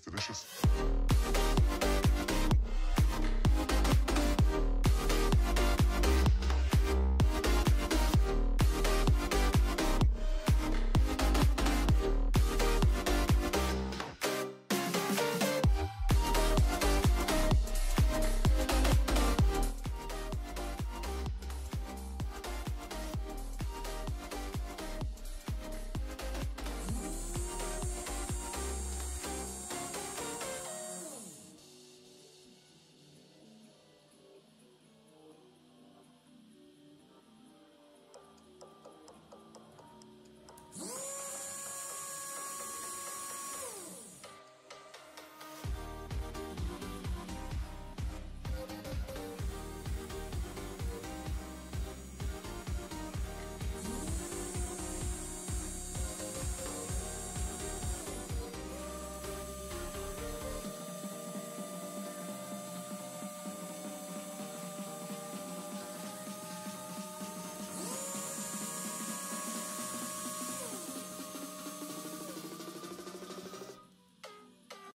It's Delicious.